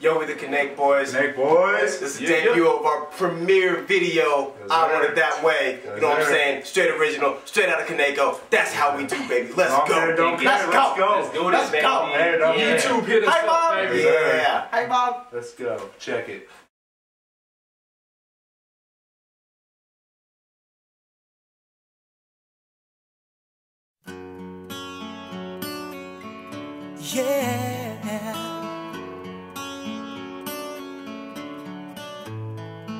Yo, we the Kanek Boyz. Kanek Boyz. This is the Yeah, debut yeah. of our premiere video. Yes, I sir. want it that way. Yes, you know what I'm saying? Straight original, straight out of Kaneko. That's how we do, baby. Let's Long go. hair, don't Let's care. go. Let's go. Let's do this, Let's baby. go. Hair, don't care. YouTube hit us Hi, up, Mom. baby. Yeah. Hi, Mom. Let's go. Check it. Yeah.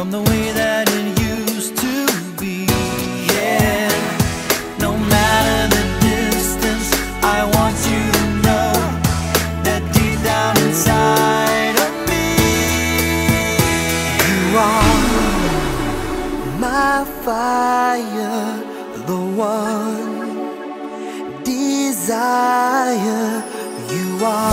from the way that it used to be. Yeah. No matter the distance, I want you to know that deep down inside of me, you are my fire, the one desire. You are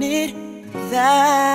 need that.